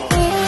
Oh.